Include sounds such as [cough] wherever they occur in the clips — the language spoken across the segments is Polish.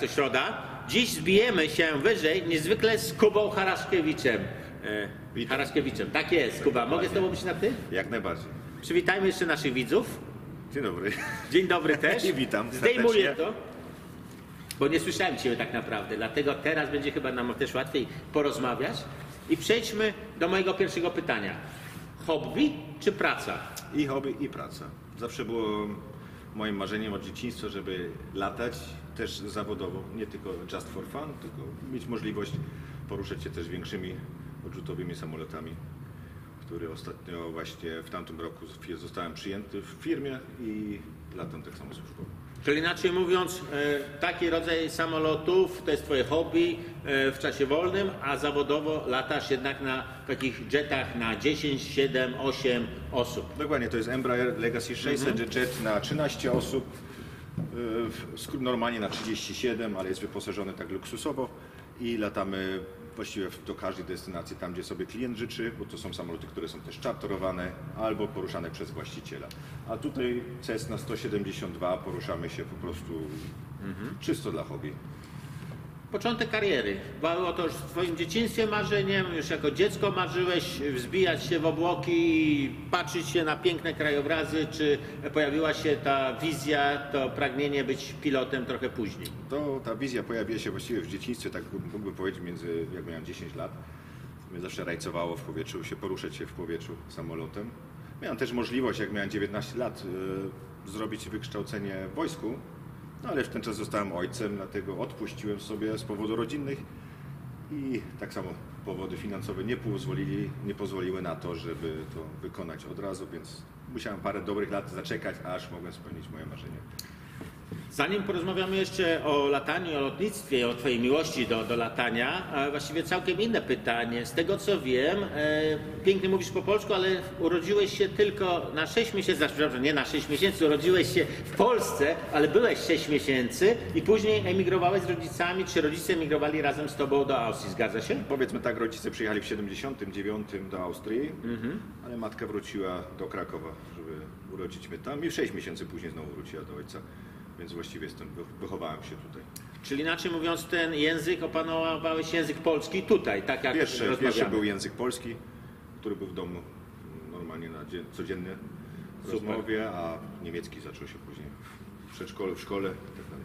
co środa. Dziś zbijemy się wyżej, niezwykle z Kubą Haraszkiewiczem. E, Witam. Haraszkiewiczem, tak jest, Kuba. Mogę z Tobą być na ty? Jak najbardziej. Przywitajmy jeszcze naszych widzów. Dzień dobry. Dzień dobry [laughs] też. I witam Zdejmuję serdecznie. to, bo nie słyszałem Ciebie tak naprawdę, dlatego teraz będzie chyba nam też łatwiej porozmawiać. I przejdźmy do mojego pierwszego pytania. Hobby czy praca? I hobby, i praca. Zawsze było moim marzeniem od dzieciństwa, żeby latać też zawodowo, nie tylko just for fun, tylko mieć możliwość poruszać się też większymi odrzutowymi samolotami, które ostatnio właśnie w tamtym roku zostałem przyjęty w firmie i latam tak samo służbowo. Czyli inaczej mówiąc, e, taki rodzaj samolotów to jest Twoje hobby e, w czasie wolnym, a zawodowo latasz jednak na takich jetach na 10, 7, 8 osób. Dokładnie, to jest Embraer Legacy 600 Jet na 13 osób. Normalnie na 37, ale jest wyposażony tak luksusowo i latamy właściwie do każdej destynacji, tam gdzie sobie klient życzy, bo to są samoloty, które są też czarterowane albo poruszane przez właściciela. A tutaj Cessna 172 poruszamy się po prostu czysto dla hobby. Początek kariery. Było to już w Twoim dzieciństwie marzeniem, już jako dziecko marzyłeś wzbijać się w obłoki i patrzeć się na piękne krajobrazy, czy pojawiła się ta wizja, to pragnienie być pilotem trochę później? To ta wizja pojawiła się właściwie w dzieciństwie, tak mógłbym powiedzieć, między jak miałem 10 lat. Mnie zawsze rajcowało w powietrzu, się poruszać się w powietrzu samolotem. Miałem też możliwość, jak miałem 19 lat, y, zrobić wykształcenie w wojsku, no ale w ten czas zostałem ojcem, dlatego odpuściłem sobie z powodów rodzinnych i tak samo powody finansowe nie pozwolili, nie pozwoliły na to, żeby to wykonać od razu, więc musiałem parę dobrych lat zaczekać, aż mogłem spełnić moje marzenie. Zanim porozmawiamy jeszcze o lataniu, o lotnictwie, o Twojej miłości do, do latania, właściwie całkiem inne pytanie. Z tego co wiem, e, pięknie mówisz po polsku, ale urodziłeś się tylko na 6 miesięcy, znaczy, przepraszam, nie na 6 miesięcy, urodziłeś się w Polsce, ale byłeś 6 miesięcy i później emigrowałeś z rodzicami, czy rodzice emigrowali razem z Tobą do Austrii, zgadza się? Powiedzmy tak, rodzice przyjechali w 79 do Austrii, ale matka wróciła do Krakowa, żeby urodzić mnie tam i 6 miesięcy później znowu wróciła do ojca, więc właściwie wy- wychowałem się tutaj. Czyli inaczej mówiąc, ten język, opanowałeś język polski tutaj, tak jak Pierwszy, rozmawiamy. pierwszy był język polski, który był w domu normalnie na dzie- w Super. rozmowie, a niemiecki zaczął się później w przedszkolu, w szkole i tak dalej.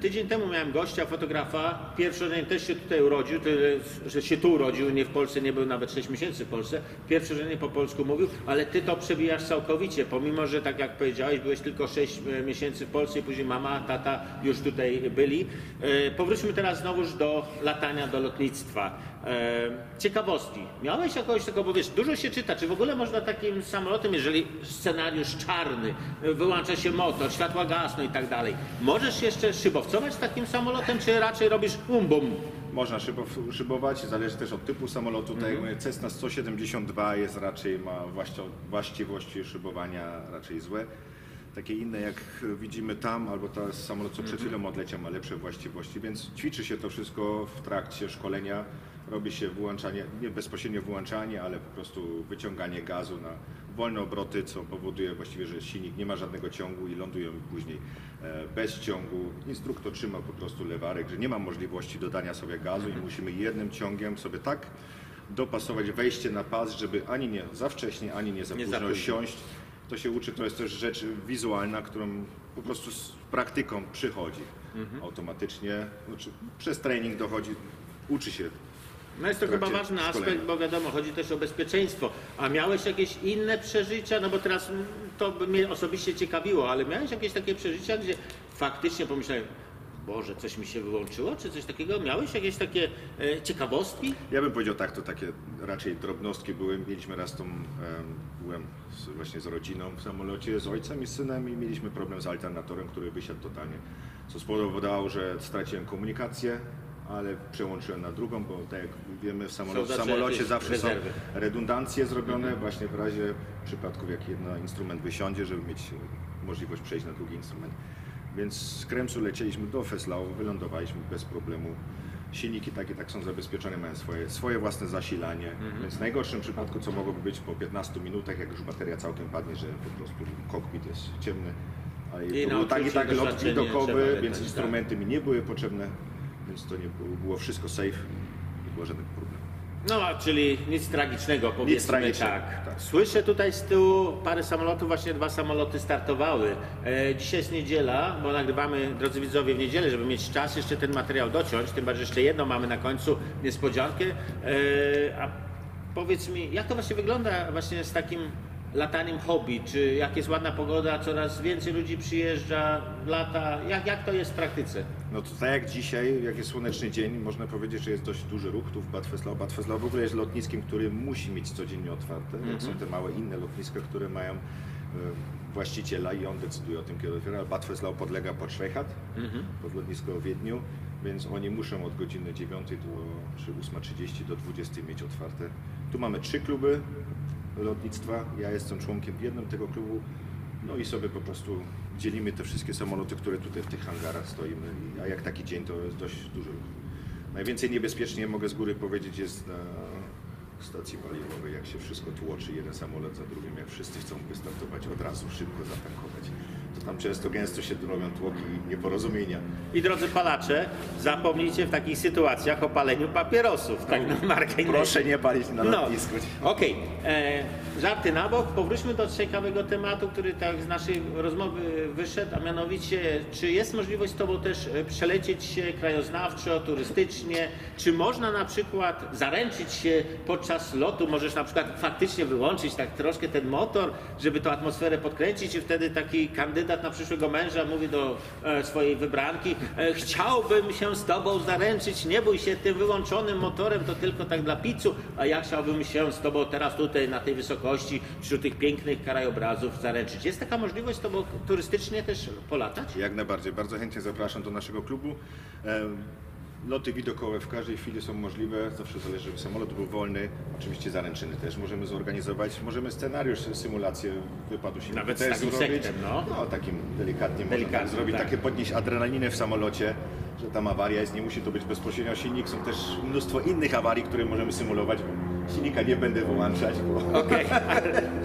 Tydzień temu miałem gościa, fotografa. Pierwszy dzień też się tutaj urodził, tyle, że się tu urodził, nie w Polsce, nie był nawet 6 miesięcy w Polsce. Pierwszy dzień po polsku mówił, ale ty to przebijasz całkowicie, pomimo, że tak jak powiedziałeś, byłeś tylko 6 miesięcy w Polsce i później mama, tata już tutaj byli. E, Powróćmy teraz znowuż do latania, do lotnictwa. E, Ciekawostki. Miałeś jakoś taką, bo wiesz, dużo się czyta, czy w ogóle można takim samolotem, jeżeli scenariusz czarny, e, wyłącza się motor, światła gasną i tak dalej, możesz jeszcze szybowcować takim samolotem, czy raczej robisz um bum? Można szybow- szybować, zależy też od typu samolotu. Tak jak mówię, Cessna 172 jest raczej, ma właściwości szybowania raczej złe. Takie inne jak widzimy tam, albo ta samolot, co przed chwilą odleciał, ma lepsze właściwości, więc ćwiczy się to wszystko w trakcie szkolenia. Robi się wyłączanie, nie bezpośrednio wyłączanie, ale po prostu wyciąganie gazu na wolne obroty, co powoduje właściwie, że silnik nie ma żadnego ciągu i ląduje później e, bez ciągu. Instruktor trzyma po prostu lewarek, że nie ma możliwości dodania sobie gazu i musimy jednym ciągiem sobie tak dopasować wejście na pas, żeby ani nie za wcześnie, ani nie za Nie późno siąść. To się uczy, to jest też rzecz wizualna, którą po prostu z praktyką przychodzi automatycznie. Znaczy, przez trening dochodzi, uczy się No jest to chyba ważny aspekt, bo wiadomo, chodzi też o bezpieczeństwo. A miałeś jakieś inne przeżycia? No bo teraz mm, to by mnie osobiście ciekawiło, ale miałeś jakieś takie przeżycia, gdzie faktycznie pomyślałem, Boże, coś mi się wyłączyło, czy coś takiego? Miałeś jakieś takie e, ciekawostki? Ja bym powiedział tak, to takie raczej drobnostki były. Mieliśmy raz tą, em, byłem z, właśnie z rodziną w samolocie, z ojcem i synem i mieliśmy problem z alternatorem, który wysiadł totalnie. Co spowodowało, że straciłem komunikację, ale przełączyłem na drugą, bo tak jak wiemy w, samolo- w zawsze samolocie jakieś zawsze rezerwy. są redundancje zrobione właśnie w razie przypadków, jak jeden instrument wysiądzie, żeby mieć możliwość przejść na drugi instrument. Więc z Kremsu lecieliśmy do Feslau, wylądowaliśmy bez problemu. Silniki takie tak są zabezpieczone, mają swoje, swoje własne zasilanie, więc w najgorszym przypadku, co mogłoby być po 15 minutach, jak już bateria całkiem padnie, że po prostu kokpit jest ciemny, ale I to był tak i nauczył się tak lot doświadczenie, widokowy, więc tak. instrumenty mi nie były potrzebne, więc to nie było, było wszystko safe, nie było żadnych problemów. No, a czyli nic tragicznego, powiedzmy tragicznego, tak. tak. Słyszę tutaj z tyłu parę samolotów, właśnie dwa samoloty startowały. E, dzisiaj jest niedziela, bo nagrywamy, drodzy widzowie, w niedzielę, żeby mieć czas jeszcze ten materiał dociąć, tym bardziej jeszcze jedno mamy na końcu, niespodziankę. E, a powiedz mi, jak to właśnie wygląda właśnie z takim lataniem hobby? Czy jak jest ładna pogoda, coraz więcej ludzi przyjeżdża, lata? Jak, jak to jest w praktyce? No to tak jak dzisiaj, jak jest słoneczny dzień, można powiedzieć, że jest dość duży ruch tu w Bad. Bad Vöslau w ogóle jest lotniskiem, który musi mieć codziennie otwarte. Jak są te małe inne lotniska, które mają e, właściciela i on decyduje o tym, kiedy otwiera. Ale Bad Vöslau podlega pod Schwechat, pod lotnisko w Wiedniu, więc oni muszą od godziny 9 do, czy 8.30 do 20 mieć otwarte. Tu mamy trzy kluby lotnictwa. Ja jestem członkiem jednym tego klubu. No i sobie po prostu dzielimy te wszystkie samoloty, które tutaj w tych hangarach stoimy. A jak taki dzień, to jest dość ruch. Najwięcej niebezpiecznie, mogę z góry powiedzieć, jest na stacji paliwowej, jak się wszystko tłoczy, jeden samolot za drugim, jak wszyscy chcą wystartować od razu, szybko zatankować. To tam często gęsto się robią tłoki i nieporozumienia. I drodzy palacze, zapomnijcie w takich sytuacjach o paleniu papierosów. Tak na markę i Proszę nie palić na No, lotnisku. okej. E, Żarty na bok. Powróćmy do ciekawego tematu, który tak z naszej rozmowy wyszedł, a mianowicie, czy jest możliwość z Tobą też e, przelecieć się krajoznawczo, turystycznie? Czy można na przykład zaręczyć się podczas lotu? Możesz na przykład faktycznie wyłączyć tak troszkę ten motor, żeby tą atmosferę podkręcić i wtedy taki kandydat na przyszłego męża mówi do e, swojej wybranki e, chciałbym się z Tobą zaręczyć, nie bój się tym wyłączonym motorem, to tylko tak dla picu, a ja chciałbym się z Tobą teraz tutaj na tej wysokości wśród tych pięknych krajobrazów zaręczyć. Jest taka możliwość z Tobą turystycznie też polatać? Jak najbardziej. Bardzo chętnie zapraszam do naszego klubu. Loty widokowe w każdej chwili są możliwe, zawsze zależy, żeby samolot był wolny. Oczywiście zaręczyny też możemy zorganizować. Możemy scenariusz, symulację wypadu silnika Nawet też takim zrobić. sektem, no. no takim delikatnie, można Delikatnie, tak zrobić, tak. takie podnieść adrenalinę w samolocie, że tam awaria jest, nie musi to być bezpośrednio silnik. Są też mnóstwo innych awarii, które możemy symulować. Silnika nie będę wyłączać, bo [laughs] Takich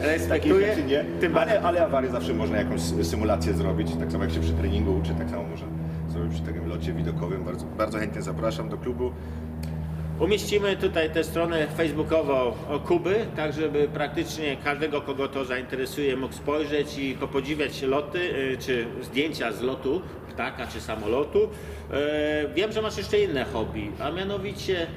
respektuję. nie, ale, ale awarię zawsze można jakąś symulację zrobić, tak samo jak się przy treningu uczy, tak samo można zrobić przy takim locie widokowym. Bardzo, bardzo chętnie zapraszam do klubu. Umieścimy tutaj tę stronę facebookową Kuby, tak żeby praktycznie każdego, kogo to zainteresuje, mógł spojrzeć i popodziwiać loty, y, czy zdjęcia z lotu ptaka czy samolotu. E, Wiem, że masz jeszcze inne hobby, a mianowicie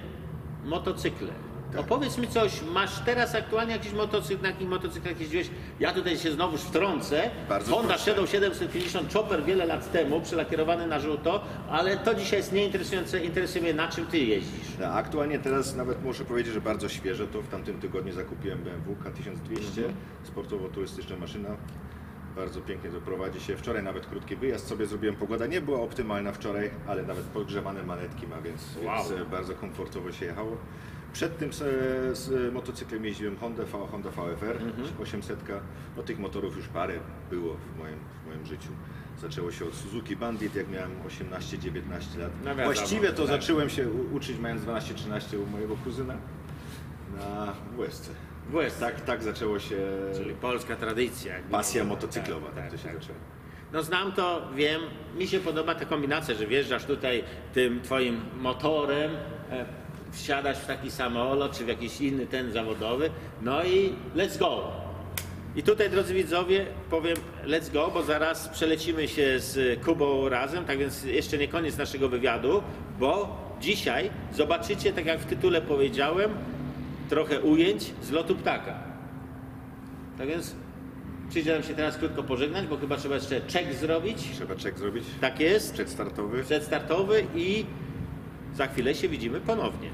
motocykle. Opowiedz mi coś, masz teraz aktualnie jakiś motocykl, na jakich motocyklach jeździłeś? Ja tutaj się znowuż wtrącę. Bardzo Honda proszę. Shadow 750 Chopper wiele lat temu, przelakierowany na żółto, ale to dzisiaj jest nieinteresujące. Interesuje mnie, na czym ty jeździsz. A Aktualnie teraz nawet muszę powiedzieć, że bardzo świeże to w tamtym tygodniu zakupiłem BMW K1200, sportowo-turystyczna maszyna. Bardzo pięknie to prowadzi się. Wczoraj nawet krótki wyjazd sobie zrobiłem. Pogoda nie była optymalna wczoraj, ale nawet podgrzewane manetki ma, więc, Wow. więc bardzo komfortowo się jechało. Przed tym z, z motocyklem jeździłem Honda, V, Honda VFR 800. No tych motorów już parę było w moim, w moim życiu. Zaczęło się od Suzuki Bandit, jak miałem 18-19 lat. No wiadomo, Właściwie to tak. zacząłem się uczyć mając 12-13 u mojego kuzyna na WSC. WSC. Tak, tak zaczęło się Czyli polska tradycja. pasja motocyklowa. Tak, Tak, tak, to się tak. zaczęło. No znam to, wiem. Mi się podoba ta kombinacja, że wjeżdżasz tutaj tym twoim motorem, e, wsiadasz w taki samolot, czy w jakiś inny ten zawodowy, no i let's go. I tutaj, drodzy widzowie, powiem let's go, bo zaraz przelecimy się z Kubą razem, tak więc jeszcze nie koniec naszego wywiadu, bo dzisiaj zobaczycie, tak jak w tytule powiedziałem, trochę ujęć z lotu ptaka. Tak więc Przyjdzie nam się teraz krótko pożegnać, bo chyba trzeba jeszcze czek zrobić. Trzeba czek zrobić. Tak jest. Przedstartowy. Przedstartowy i za chwilę się widzimy ponownie.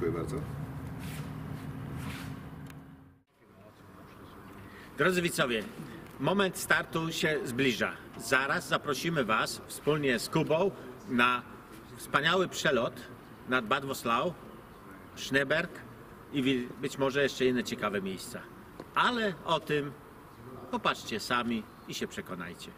Dziękuję bardzo. Drodzy widzowie, moment startu się zbliża. Zaraz zaprosimy Was wspólnie z Kubą na wspaniały przelot nad Bad Woslau, Schneeberg i być może jeszcze inne ciekawe miejsca. Ale o tym popatrzcie sami i się przekonajcie.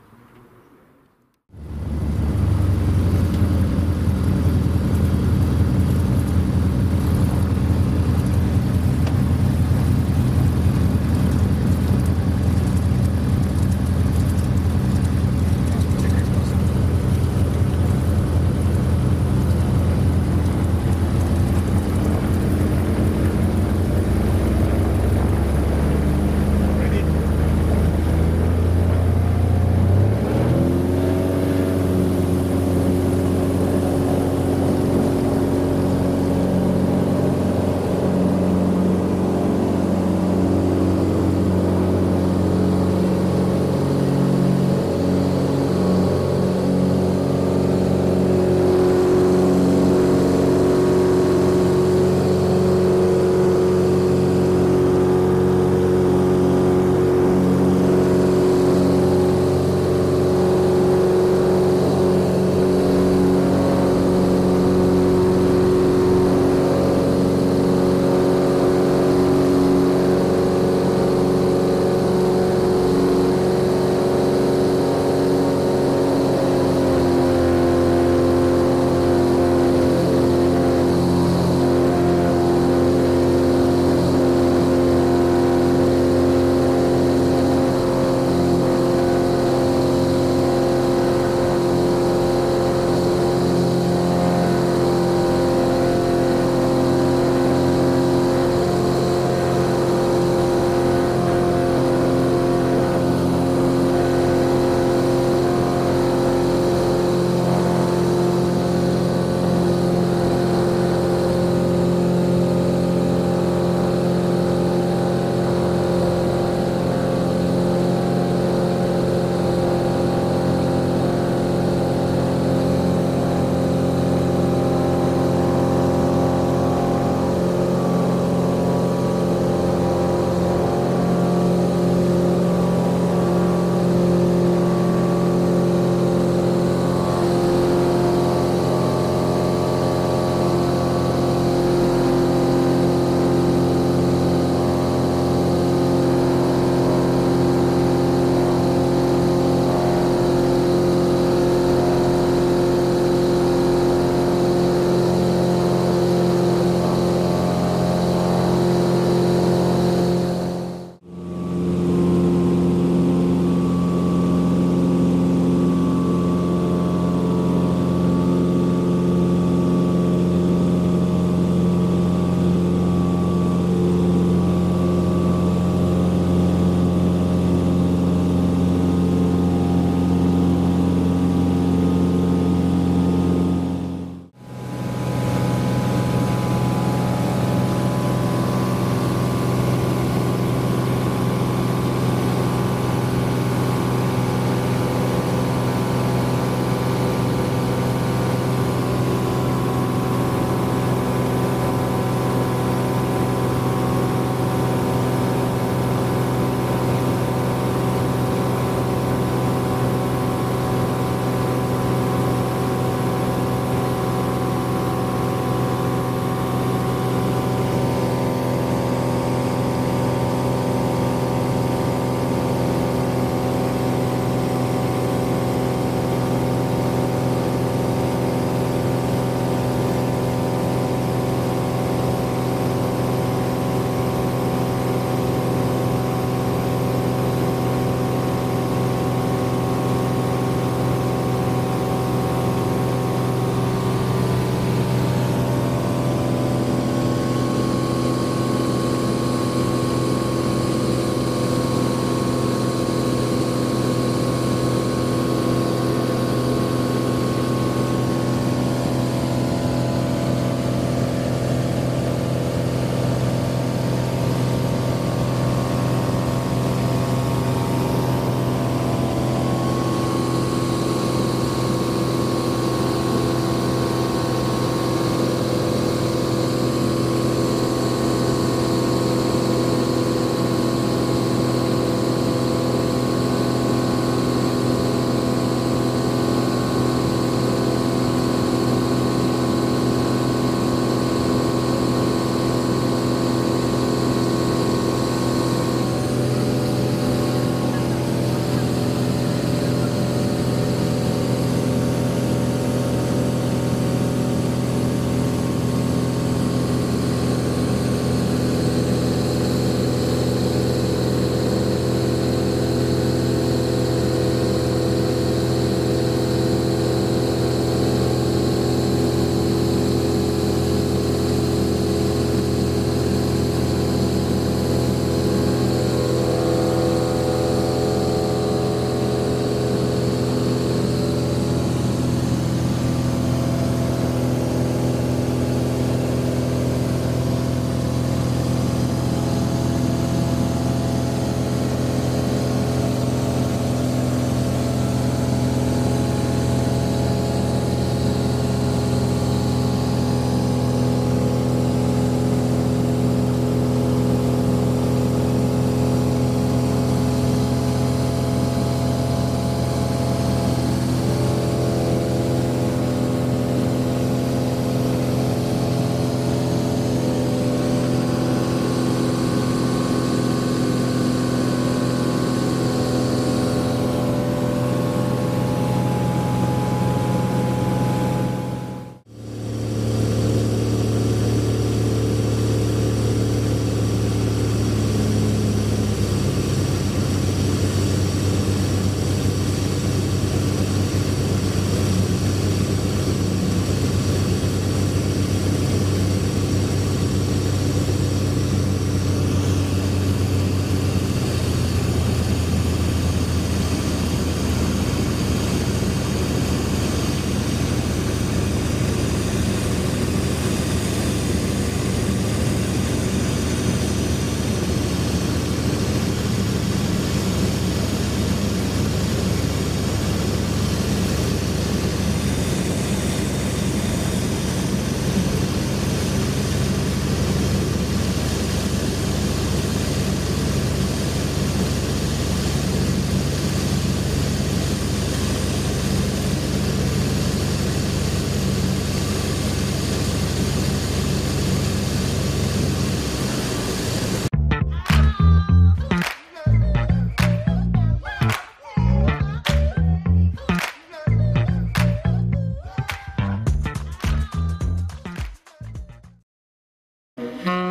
Mm-hmm.